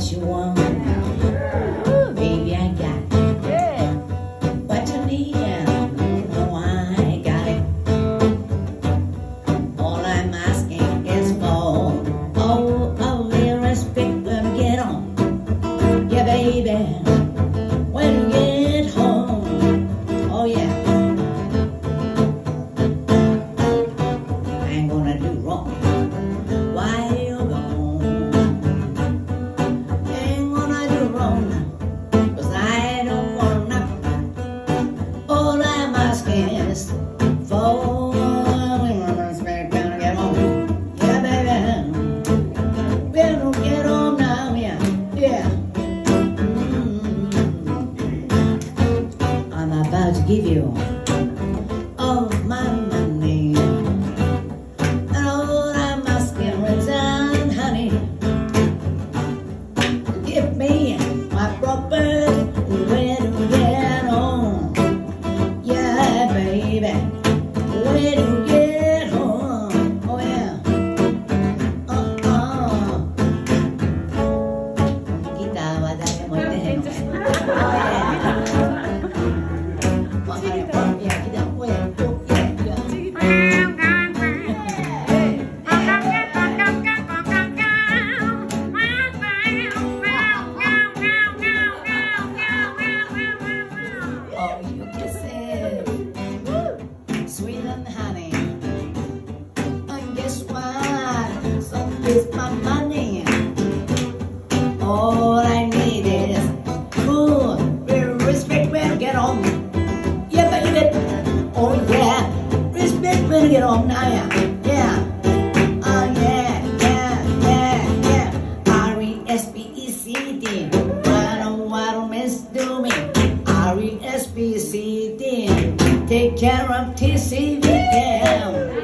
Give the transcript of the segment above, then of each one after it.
what you want. Baby, I got what you need. Oh, I got it. All I'm asking is for oh, a little respect get on. Yeah, baby, give you yeah. Oh, yeah, yeah, yeah, yeah. Why don't, why don't miss do me? Take care of TCB. Yeah.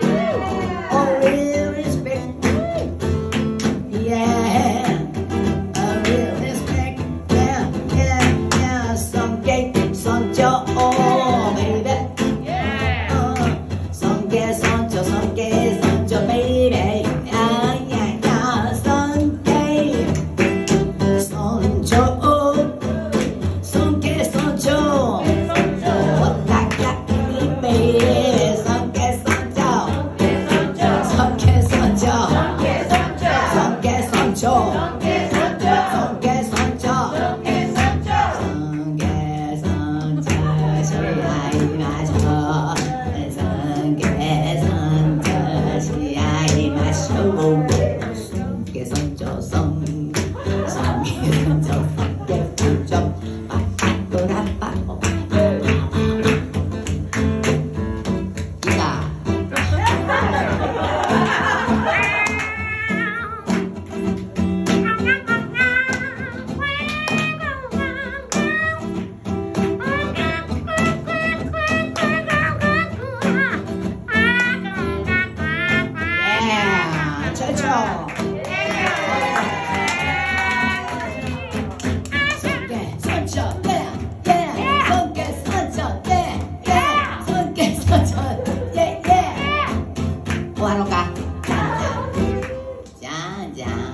Yeah.